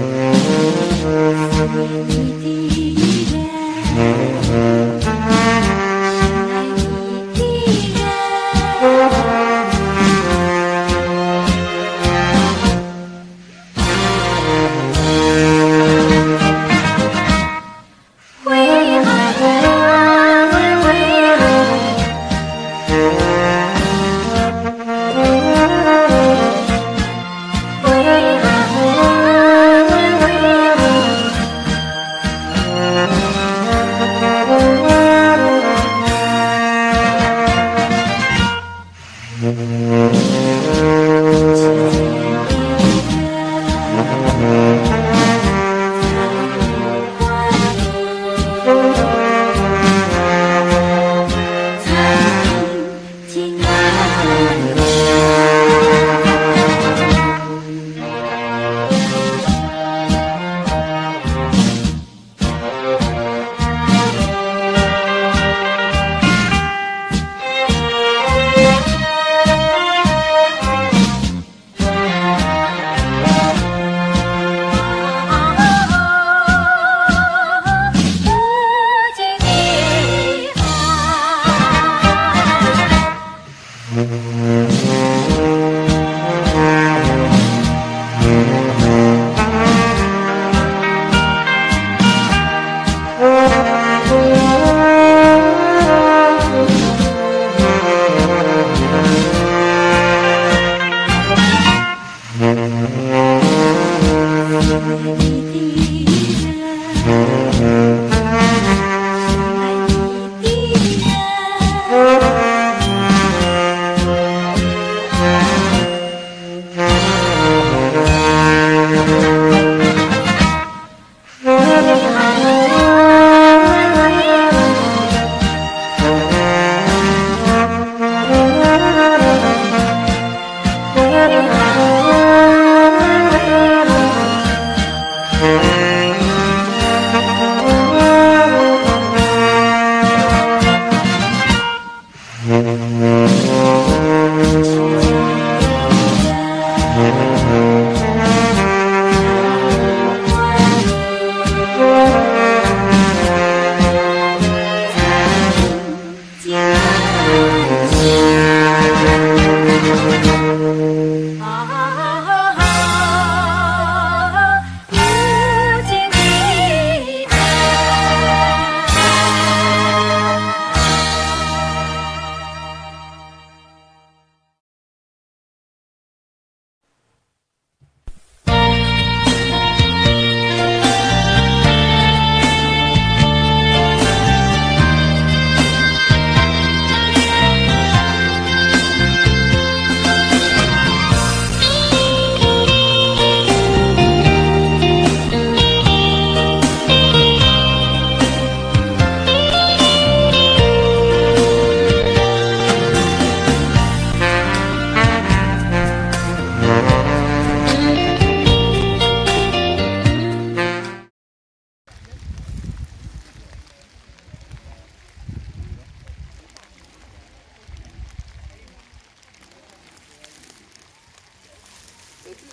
Thank you.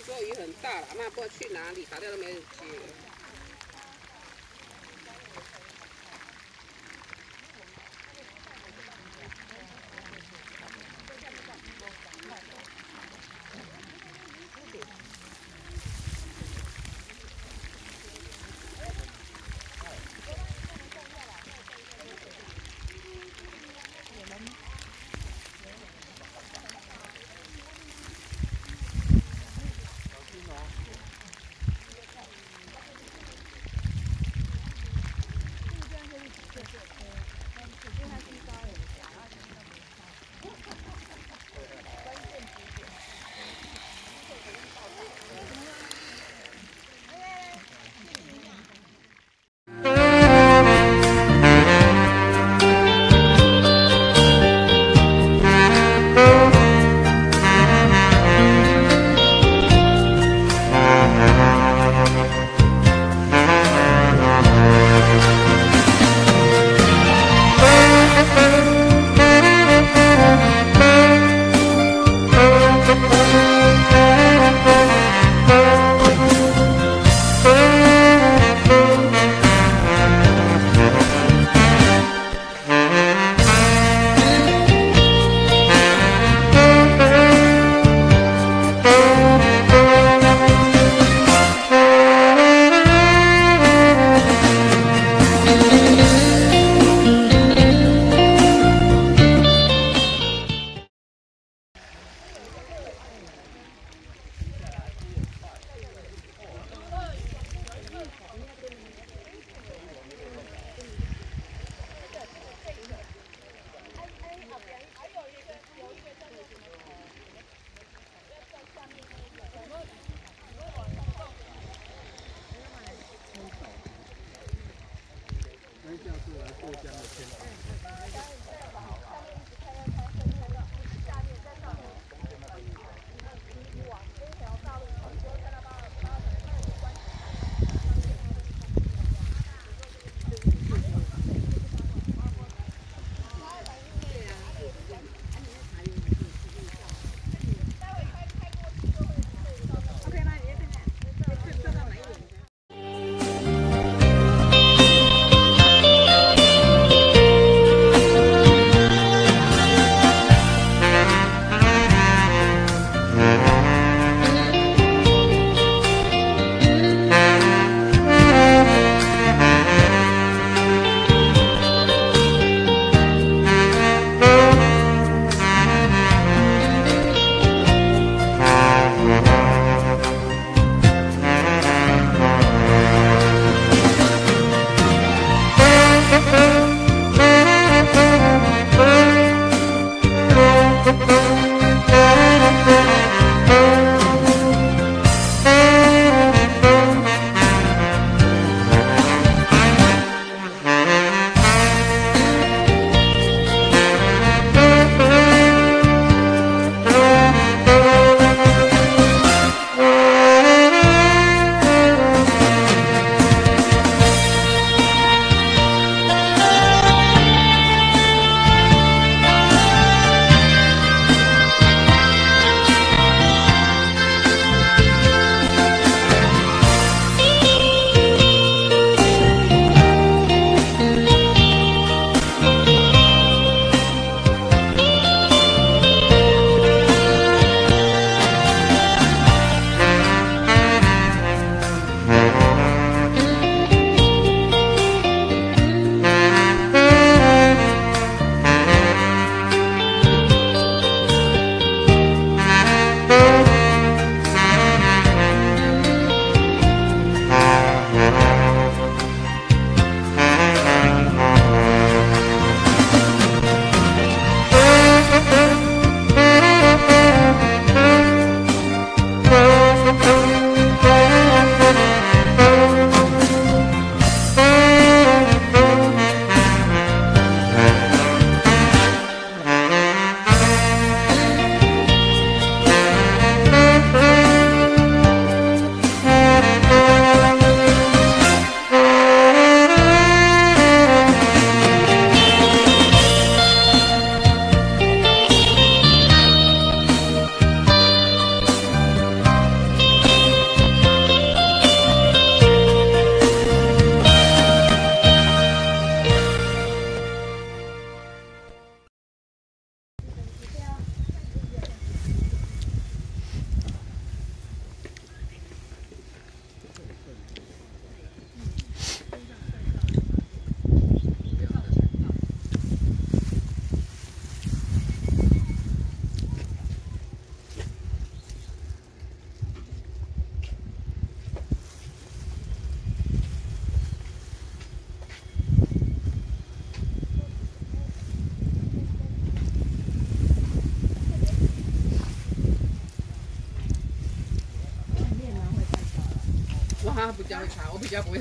这鱼很大了，那不知道去哪里，打掉都没有接。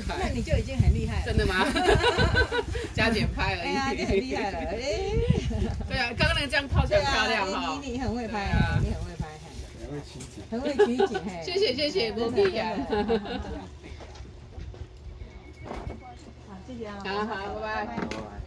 那。你就已经很厉害了。真的吗？加减拍而已。哎呀，就很厉害了，哎。对啊，刚刚那个这样泡起来对啊，漂亮哈。你你很会拍啊，你很会拍，很会取景。很会取景，嘿。谢谢谢谢，不真的必呀。好，谢谢啊。好好，拜拜。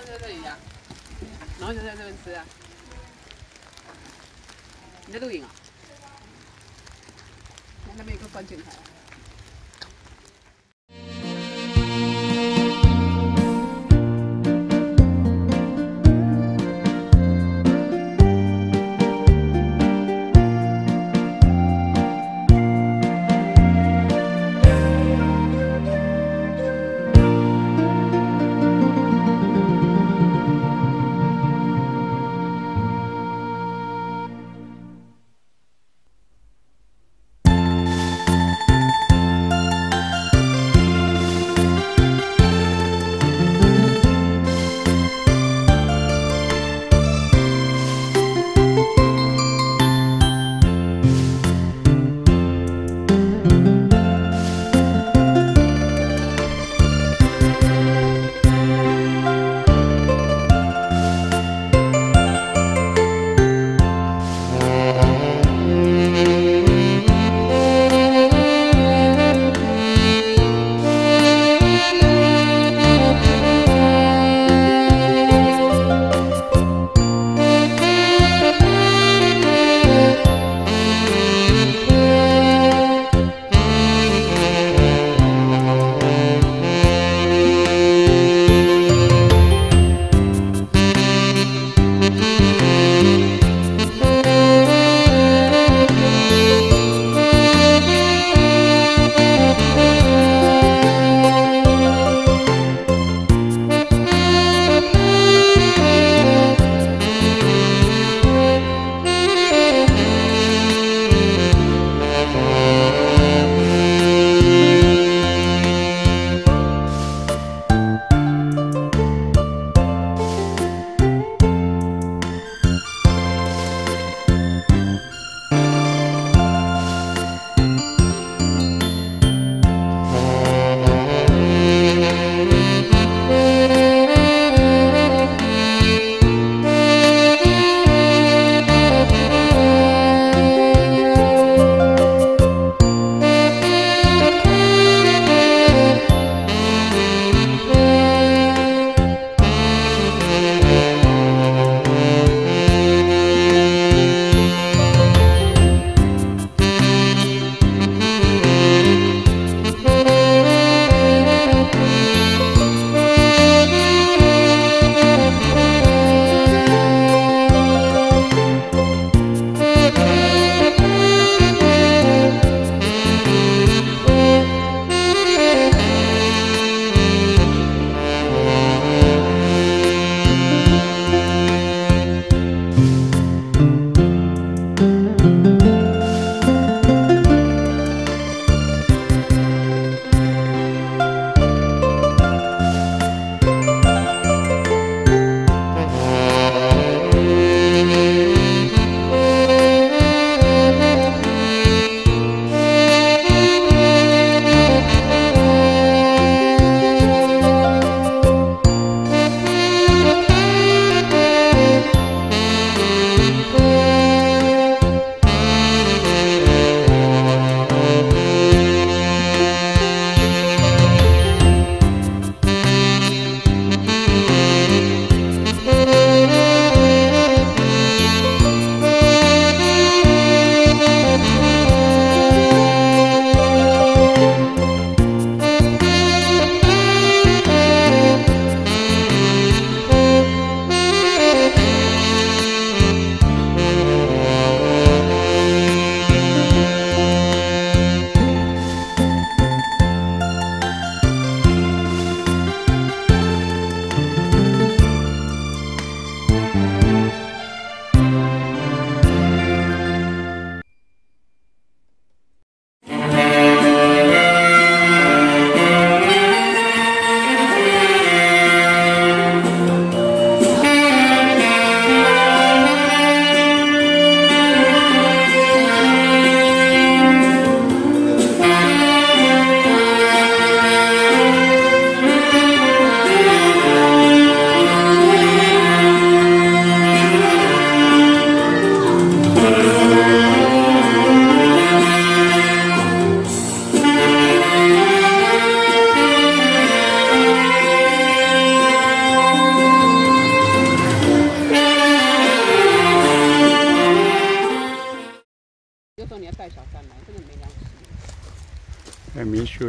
就在这里呀、然后就在这边吃啊。你在录影啊？那边有个观景台。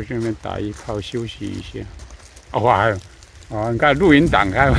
就这边打一炮休息一下。哦，哇，哦，你看录音档开。